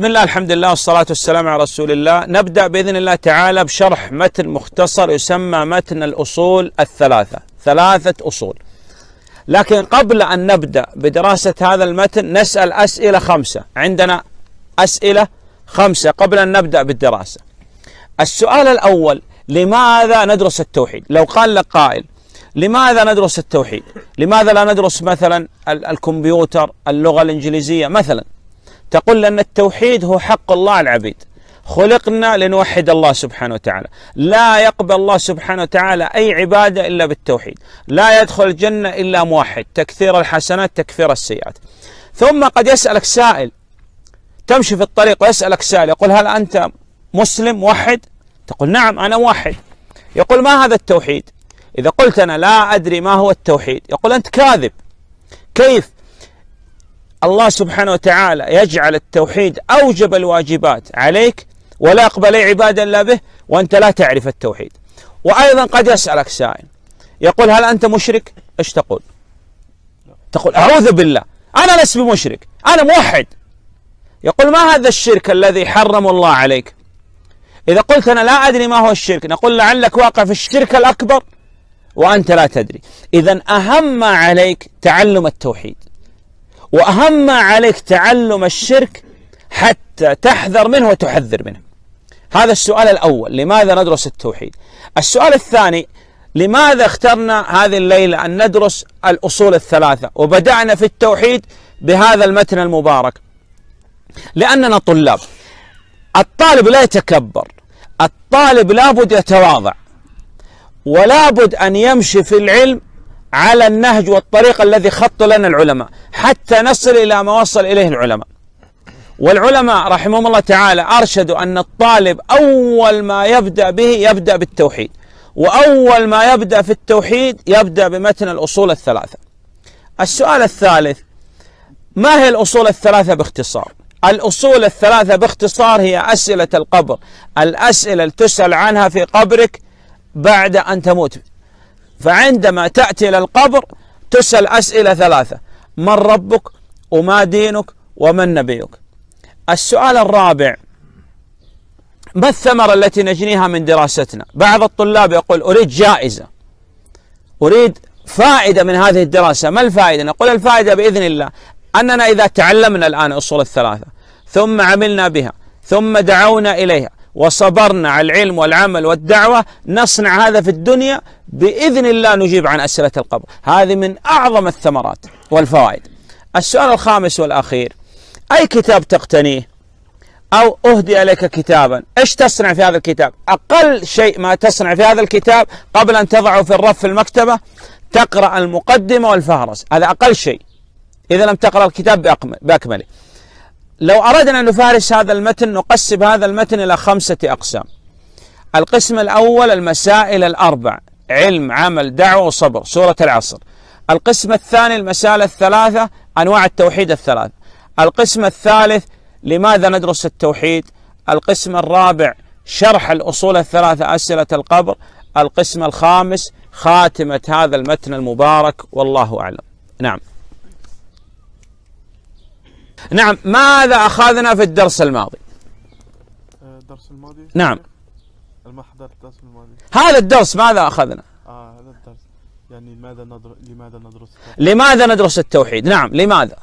بسم الله الحمد لله والصلاة والسلام على رسول الله. نبدأ بإذن الله تعالى بشرح متن مختصر يسمى متن الأصول الثلاثة ثلاثة أصول. لكن قبل أن نبدأ بدراسة هذا المتن نسأل أسئلة خمسة. عندنا أسئلة خمسة قبل أن نبدأ بالدراسة. السؤال الأول لماذا ندرس التوحيد؟ لو قال لك قائل لماذا ندرس التوحيد؟ لماذا لا ندرس مثلا الكمبيوتر اللغة الإنجليزية مثلا؟ تقول لأن التوحيد هو حق الله العبيد. خلقنا لنوحد الله سبحانه وتعالى. لا يقبل الله سبحانه وتعالى أي عبادة إلا بالتوحيد. لا يدخل الجنة إلا موحد. تكثير الحسنات تكثير السيئات. ثم قد يسألك سائل. تمشي في الطريق ويسألك سائل. يقول هل أنت مسلم موحد؟ تقول نعم أنا موحد. يقول ما هذا التوحيد؟ إذا قلت أنا لا أدري ما هو التوحيد. يقول أنت كاذب. كيف؟ الله سبحانه وتعالى يجعل التوحيد أوجب الواجبات عليك ولا يقبل أي عبادة إلا به وأنت لا تعرف التوحيد. وأيضا قد يسألك سائل يقول هل أنت مشرك؟ إيش تقول؟ تقول أعوذ بالله أنا لست بمشرك أنا موحد. يقول ما هذا الشرك الذي حرم الله عليك؟ إذا قلت أنا لا أدري ما هو الشرك نقول لعلك واقع في الشرك الأكبر وأنت لا تدري. إذا أهم ما عليك تعلم التوحيد. وأهم ما عليك تعلم الشرك حتى تحذر منه وتحذر منه. هذا السؤال الأول لماذا ندرس التوحيد؟ السؤال الثاني لماذا اخترنا هذه الليلة أن ندرس الأصول الثلاثة؟ وبدأنا في التوحيد بهذا المتن المبارك. لأننا طلاب. الطالب لا يتكبر. الطالب لابد يتواضع. ولابد أن يمشي في العلم على النهج والطريق الذي خط لنا العلماء حتى نصل إلى ما وصل إليه العلماء. والعلماء رحمهم الله تعالى أرشدوا أن الطالب أول ما يبدأ به يبدأ بالتوحيد وأول ما يبدأ في التوحيد يبدأ بمتن الأصول الثلاثة. السؤال الثالث ما هي الأصول الثلاثة باختصار؟ الأصول الثلاثة باختصار هي أسئلة القبر. الأسئلة تسأل عنها في قبرك بعد أن تموت. فعندما تأتي إلى القبر تسأل أسئلة ثلاثة. من ربك وما دينك ومن نبيك؟ السؤال الرابع ما الثمرة التي نجنيها من دراستنا؟ بعض الطلاب يقول أريد جائزة. أريد فائدة من هذه الدراسة. ما الفائدة؟ نقول الفائدة بإذن الله أننا إذا تعلمنا الآن أصول الثلاثة ثم عملنا بها ثم دعونا إليها وصبرنا على العلم والعمل والدعوة نصنع هذا في الدنيا بإذن الله نجيب عن أسئلة القبر. هذه من أعظم الثمرات والفوائد. السؤال الخامس والأخير أي كتاب تقتنيه؟ أو أهدي إليك كتابا. إيش تصنع في هذا الكتاب؟ أقل شيء ما تصنع في هذا الكتاب قبل أن تضعه في الرف في المكتبة تقرأ المقدمة والفهرس. هذا أقل شيء. إذا لم تقرأ الكتاب بأكمله. لو أردنا أن نفارس هذا المتن نقسم هذا المتن إلى خمسة أقسام. القسم الأول المسائل الأربع علم عمل دعوة وصبر سورة العصر. القسم الثاني المسائل الثلاثة أنواع التوحيد الثلاث. القسم الثالث لماذا ندرس التوحيد؟ القسم الرابع شرح الأصول الثلاثة أسئلة القبر. القسم الخامس خاتمة هذا المتن المبارك والله أعلم. نعم. نعم ماذا أخذنا في الدرس الماضي؟ الدرس الماضي؟ نعم. ما حضرت الدرس الماضي. هذا الدرس ماذا أخذنا؟ آه هذا الدرس. يعني لماذا ندرس لماذا ندرس لماذا ندرس التوحيد؟ نعم لماذا؟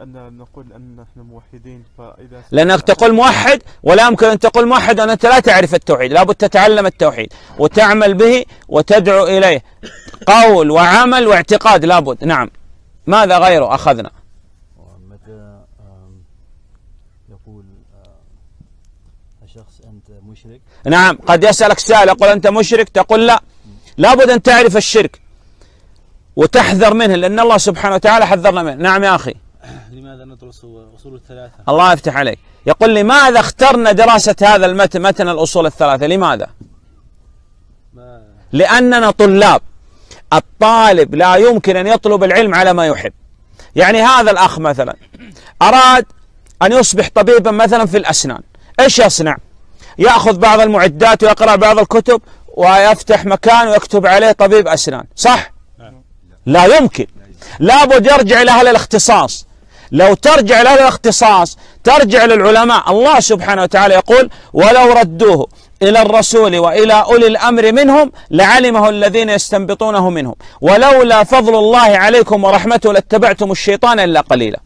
أن نقول أن نحن موحدين فإذا لأنك تقول موحد ولا يمكن أن تقول موحد وأن أنت لا تعرف التوحيد. لابد تتعلم التوحيد وتعمل به وتدعو إليه. قول وعمل واعتقاد لابد نعم. ماذا غيره أخذنا ومتى آم، يقول آه، الشخص أنت مشرك نعم قد يسألك سائل يقول أنت مشرك؟ تقول لا. لابد أن تعرف الشرك وتحذر منه لأن الله سبحانه وتعالى حذرنا منه. نعم يا أخي. لماذا ندرس أصول الثلاثة؟ الله يفتح عليك. يقول لماذا اخترنا دراسة هذا المتن متن الأصول الثلاثة؟ لماذا؟ ما لأننا طلاب. الطالب لا يمكن أن يطلب العلم على ما يحب. يعني هذا الأخ مثلا أراد أن يصبح طبيبا مثلا في الأسنان. إيش يصنع؟ يأخذ بعض المعدات ويقرأ بعض الكتب ويفتح مكان ويكتب عليه طبيب أسنان. صح؟ لا يمكن. لابد يرجع إلى أهل الاختصاص. لو ترجع إلى الاختصاص ترجع للعلماء الله سبحانه وتعالى يقول ولو ردوه إلى الرسول وإلى أولي الأمر منهم لعلمه الذين يستنبطونه منهم. ولولا فضل الله عليكم ورحمته لاتبعتم الشيطان إلا قليلا.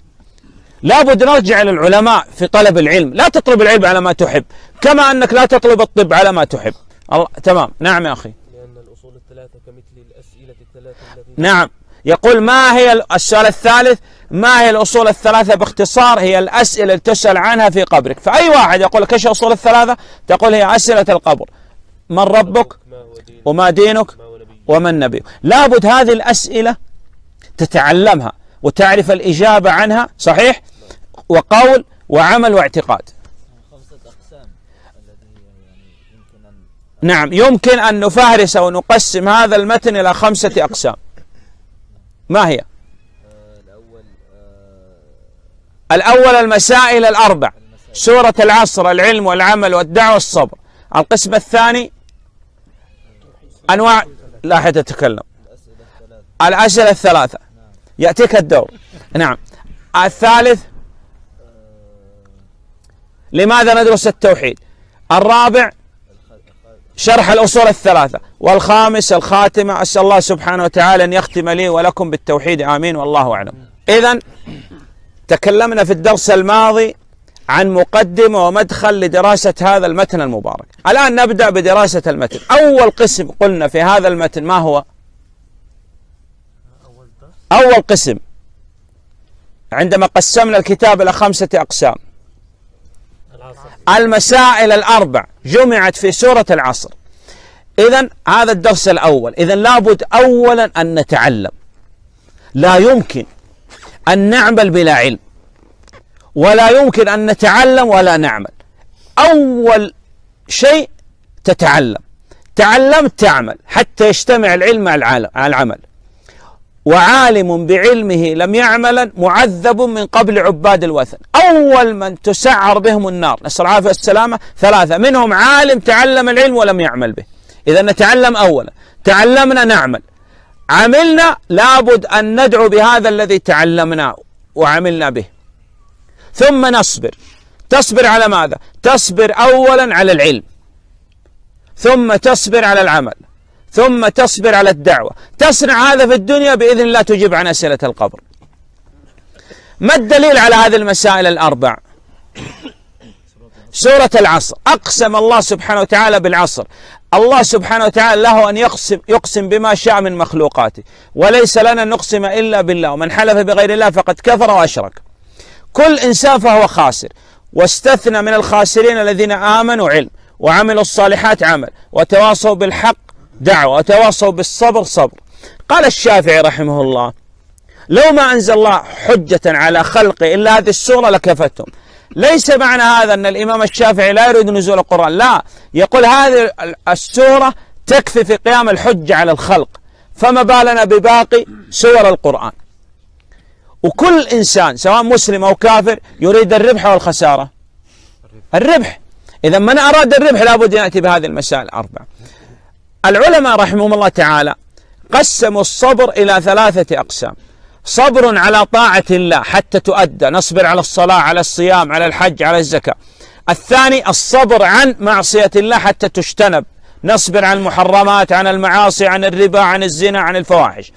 لابد نرجع للعلماء في طلب العلم. لا تطلب العلم على ما تحب كما أنك لا تطلب الطب على ما تحب. الله تمام. نعم يا أخي. لأن الأصول الثلاثة كمثل الأسئلة الثلاثة التي نعم. يقول ما هي السؤال الثالث؟ ما هي الأصول الثلاثة باختصار؟ هي الأسئلة اللي تسأل عنها في قبرك. فأي واحد يقول لك إيش الأصول الثلاثة؟ تقول هي أسئلة القبر. من ربك وما دينك ومن نبيك. لابد هذه الأسئلة تتعلمها. وتعرف الإجابة عنها صحيح؟ وقول وعمل واعتقاد. يعني نعم يمكن أن نفهرس ونقسم هذا المتن إلى خمسة أقسام. ما هي؟ الأول آه، المسائل الأربع. سورة العصر العلم والعمل والدعوة والصبر. القسم الثاني؟ أنواع لا الأسئلة الثلاث الأسئلة الثلاثة. يأتيك الدور. نعم. الثالث لماذا ندرس التوحيد؟ الرابع شرح الأصول الثلاثة. والخامس الخاتمة. أسأل الله سبحانه وتعالى أن يختم لي ولكم بالتوحيد. آمين والله أعلم. إذا تكلمنا في الدرس الماضي عن مقدمة ومدخل لدراسة هذا المتن المبارك. الآن نبدأ بدراسة المتن. أول قسم قلنا في هذا المتن ما هو؟ أول قسم. عندما قسمنا الكتاب إلى خمسة أقسام. المسائل الأربع جمعت في سورة العصر. إذا هذا الدرس الأول. إذا لابد أولا أن نتعلم. لا يمكن أن نعمل بلا علم. ولا يمكن أن نتعلم ولا نعمل. أول شيء تتعلم. تعلمت تعمل حتى يجتمع العلم مع العمل. وعالم بعلمه لم يعملا معذب من قبل عباد الوثن. أول من تسعر بهم النار نسأل العافية والسلامة. ثلاثة منهم عالم تعلم العلم ولم يعمل به. إذا نتعلم أولا تعلمنا نعمل. عملنا لابد أن ندعو بهذا الذي تعلمناه وعملنا به. ثم نصبر. تصبر على ماذا؟ تصبر أولا على العلم. ثم تصبر على العمل. ثم تصبر على الدعوة. تصنع هذا في الدنيا بإذن الله تجيب عن أسئلة القبر. ما الدليل على هذه المسائل الأربع؟ سورة العصر. أقسم الله سبحانه وتعالى بالعصر. الله سبحانه وتعالى له أن يقسم, يقسم بما شاء من مخلوقاته. وليس لنا أن نقسم إلا بالله. ومن حلف بغير الله فقد كفر وأشرك. كل إنسان فهو خاسر. واستثنى من الخاسرين الذين آمنوا علم وعملوا الصالحات عمل وتواصوا بالحق دعوة وتواصوا بالصبر صبر. قال الشافعي رحمه الله لو ما أنزل الله حجة على خلقه إلا هذه السورة لكفتهم. ليس معنى هذا أن الإمام الشافعي لا يريد نزول القرآن. لا يقول هذه السورة تكفي في قيام الحجة على الخلق فما بالنا بباقي سور القرآن. وكل إنسان سواء مسلم أو كافر يريد الربح والخسارة. الربح. إذا من أراد الربح لابد أن يأتي بهذه المسائل الأربعة. العلماء رحمهم الله تعالى قسموا الصبر إلى ثلاثة أقسام. صبر على طاعة الله حتى تؤدى. نصبر على الصلاة على الصيام على الحج على الزكاة. الثاني الصبر عن معصية الله حتى تجتنب. نصبر عن المحرمات عن المعاصي عن الربا عن الزنا عن الفواحش.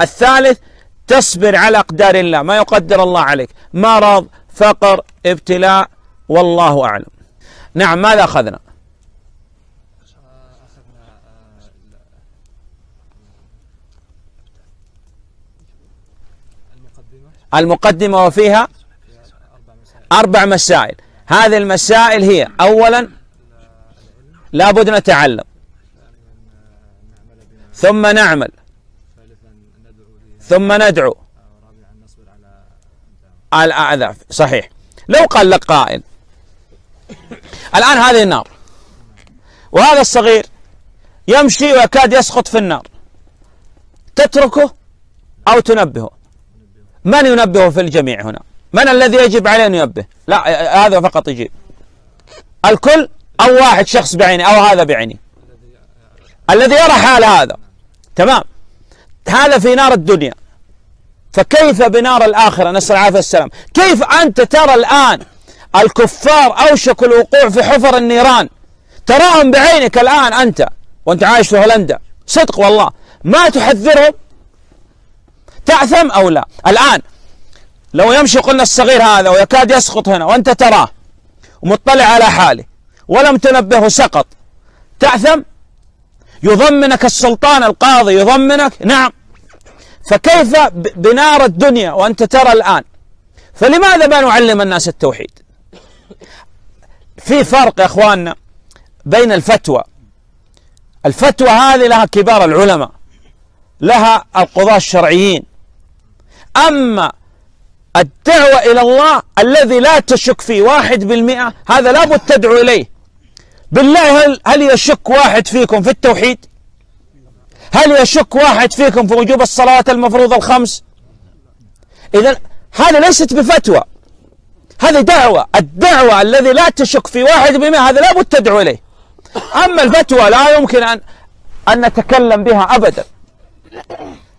الثالث تصبر على أقدار الله. ما يقدر الله عليك. مرض فقر ابتلاء والله أعلم. نعم ماذا أخذنا؟ المقدمة وفيها أربع مسائل. هذه المسائل هي أولا لابد نتعلم ثم نعمل ثم ندعو. الأعذاف صحيح. لو قال لك قائل الآن هذه النار وهذا الصغير يمشي ويكاد يسقط في النار تتركه أو تنبهه. من ينبهه في الجميع هنا؟ من الذي يجب عليه أن ينبه؟ لا هذا فقط يجيب. الكل أو واحد شخص بعينه أو هذا بعينه. الذي يرى حال هذا. تمام؟ هذا في نار الدنيا. فكيف بنار الآخرة؟ نسأل العافية والسلام. كيف أنت ترى الآن الكفار أوشك الوقوع في حفر النيران؟ تراهم بعينك الآن أنت وأنت عايش في هولندا. صدق والله. ما تحذرهم؟ تعثم أو لا؟ الآن لو يمشي قلنا الصغير هذا ويكاد يسقط هنا وأنت تراه ومطلع على حاله ولم تنبهه سقط تعثم؟ يضمنك السلطان القاضي يضمنك؟ نعم. فكيف بنار الدنيا وأنت ترى الآن؟ فلماذا ما نعلم الناس التوحيد؟ في فرق يا أخواننا بين الفتوى. الفتوى هذه لها كبار العلماء لها القضاة الشرعيين أما الدعوة إلى الله الذي لا تشك فيه واحد بالمئة هذا لابد تدعو إليه. بالله هل, هل يشك واحد فيكم في التوحيد؟ هل يشك واحد فيكم في وجوب الصلوات المفروضة الخمس؟ إذا هذا ليست بفتوى. هذه دعوة. الدعوة الذي لا تشك في واحد بمئة هذا لابد تدعو إليه. أما الفتوى لا يمكن أن أن نتكلم بها أبدا.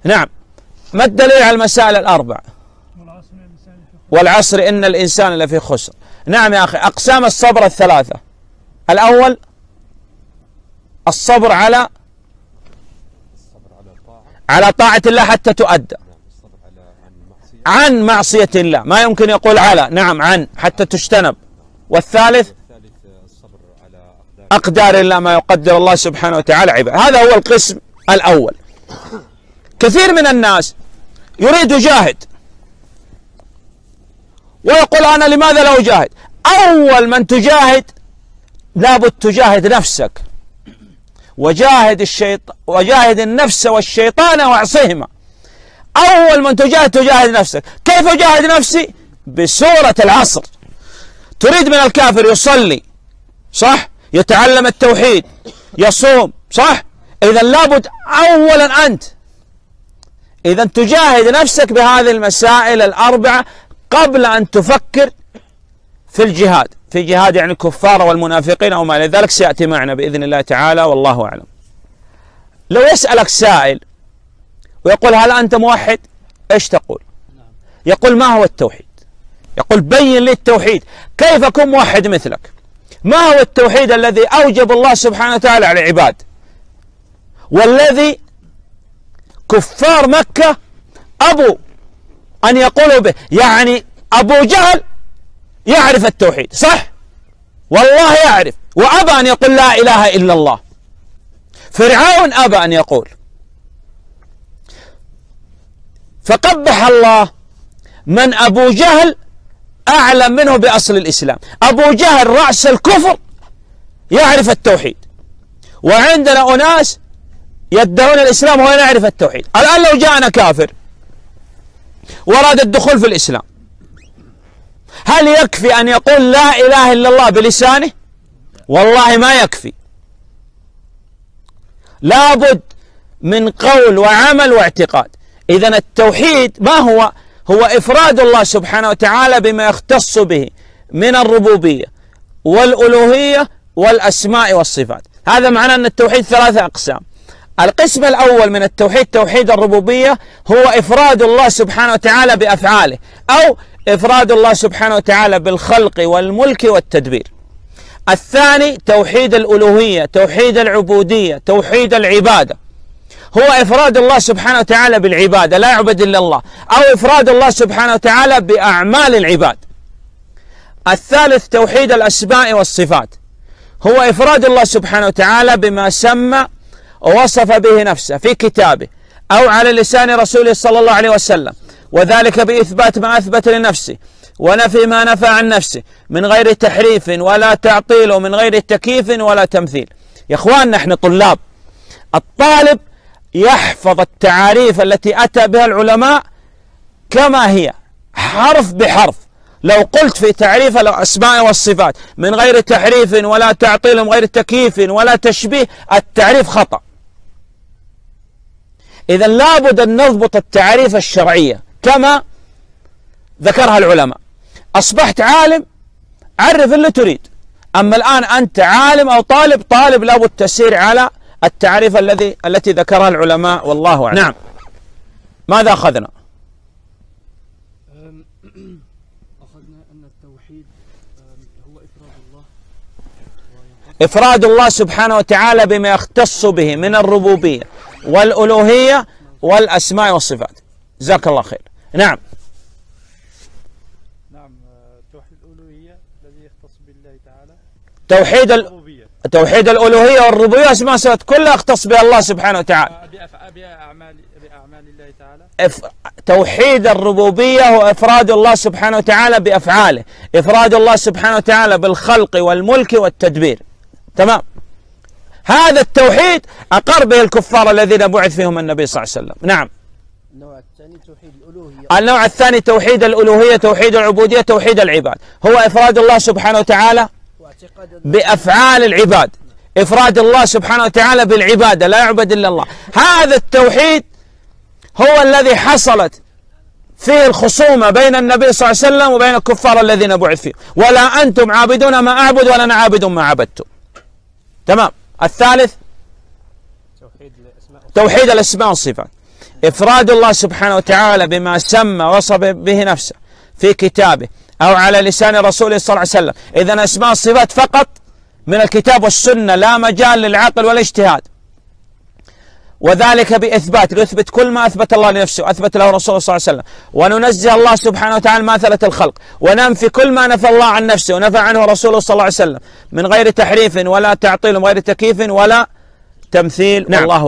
نعم. ما الدليل على المسائل الأربع؟ والعصر إن الإنسان لفي خسر. نعم يا أخي أقسام الصبر الثلاثة. الأول الصبر على على طاعة الله حتى تؤدى. عن معصية الله. ما يمكن يقول على. نعم عن حتى تجتنب. والثالث أقدار الله ما يقدر الله سبحانه وتعالى عباد هذا هو القسم الأول. كثير من الناس يريد يجاهد. ويقول أنا لماذا لا أجاهد؟ أول من تجاهد لابد تجاهد نفسك. وجاهد الشيطان وجاهد النفس والشيطان واعصهما أول من تجاهد تجاهد نفسك. كيف أجاهد نفسي؟ بسورة العصر. تريد من الكافر يصلي صح؟ يتعلم التوحيد يصوم صح؟ إذا لابد أولا أنت إذا تجاهد نفسك بهذه المسائل الأربعة قبل أن تفكر في الجهاد. في جهاد يعني الكفار والمنافقين أو ما إلى ذلك سيأتي معنا بإذن الله تعالى والله أعلم. لو يسألك سائل ويقول هل أنت موحد؟ إيش تقول؟ يقول ما هو التوحيد؟ يقول بين لي التوحيد. كيف أكون موحد مثلك؟ ما هو التوحيد الذي أوجب الله سبحانه وتعالى على العباد؟ والذي كفار مكة أبوا أن يقولوا به. يعني أبو جهل يعرف التوحيد صح؟ والله يعرف. وأبى أن يقول لا إله إلا الله. فرعون أبى أن يقول. فقبح الله من أبو جهل أعلم منه بأصل الإسلام. أبو جهل رأس الكفر يعرف التوحيد. وعندنا أناس يدعون الإسلام وهو يعرف التوحيد. الآن لو جاءنا كافر وراد الدخول في الإسلام هل يكفي أن يقول لا إله إلا الله بلسانه؟ والله ما يكفي. لابد من قول وعمل واعتقاد. إذا التوحيد ما هو؟ هو إفراد الله سبحانه وتعالى بما يختص به من الربوبية والألوهية والأسماء والصفات. هذا معناه أن التوحيد ثلاثة أقسام. القسم الأول من التوحيد توحيد الربوبية هو إفراد الله سبحانه وتعالى بأفعاله أو إفراد الله سبحانه وتعالى بالخلق والملك والتدبير. الثاني توحيد الألوهية توحيد العبودية توحيد العبادة. هو إفراد الله سبحانه وتعالى بالعبادة لا يعبد إلا الله أو إفراد الله سبحانه وتعالى بأعمال العباد. الثالث توحيد الأسماء والصفات هو إفراد الله سبحانه وتعالى بما سمى ووصف به نفسه في كتابه أو على لسان رسوله صلى الله عليه وسلم وذلك بإثبات ما أثبت لنفسه ونفي ما نفى عن نفسه من غير تحريف ولا تعطيل ومن غير تكييف ولا تمثيل. يا اخواننا إحنا طلاب. الطالب يحفظ التعاريف التي أتى بها العلماء كما هي حرف بحرف. لو قلت في تعريف الأسماء والصفات من غير تحريف ولا تعطيل من غير تكييف ولا تشبيه التعريف خطأ. إذا لابد أن نضبط التعريف الشرعية كما ذكرها العلماء. أصبحت عالم عرف اللي تريد. أما الآن أنت عالم أو طالب طالب لابد تسير على التعريف الذي التي ذكرها العلماء والله أعلم. نعم. ماذا أخذنا؟ أخذنا أن التوحيد هو إفراد الله. إفراد الله سبحانه وتعالى بما يختص به من الربوبية. والألوهية والأسماء والصفات. جزاك الله خير. نعم. نعم توحيد الألوهية الذي يختص بالله تعالى. توحيد ال... الربوبية. توحيد الألوهية والربوبية أسماء والصفات كلها يختص بها الله سبحانه وتعالى. بأعمال بأعمال الله تعالى. إف... توحيد الربوبية هو إفراد الله سبحانه وتعالى بأفعاله. إفراد الله سبحانه وتعالى بالخلق والملك والتدبير. تمام؟ هذا التوحيد أقر به الكفار الذين بعث فيهم النبي صلى الله عليه وسلم. نعم. النوع الثاني توحيد الألوهية. النوع الثاني توحيد الألوهية توحيد العبودية توحيد العباد. هو إفراد الله سبحانه وتعالى بأفعال العباد. إفراد الله سبحانه وتعالى بالعبادة لا يعبد إلا الله. هذا التوحيد هو الذي حصلت فيه الخصومة بين النبي صلى الله عليه وسلم وبين الكفار الذين بعث فيه. ولا أنتم عابدون ما أعبد ولا أنا عابد ما عبدتم. تمام. الثالث توحيد الأسماء والصفات. إفراد الله سبحانه وتعالى بما سمى وصف به نفسه في كتابه أو على لسان رسوله صلى الله عليه وسلم. إذا أسماء الصفات فقط من الكتاب والسنة لا مجال للعقل والاجتهاد وذلك بإثبات يثبت كل ما أثبت الله لنفسه أثبت له رسوله صلى الله عليه وسلم. وننزه الله سبحانه وتعالى ماثلة الخلق. وننفي كل ما نفى الله عن نفسه ونفى عنه رسوله صلى الله عليه وسلم. من غير تحريف ولا تعطيل وغير تكييف ولا تمثيل. نعم. أعلم.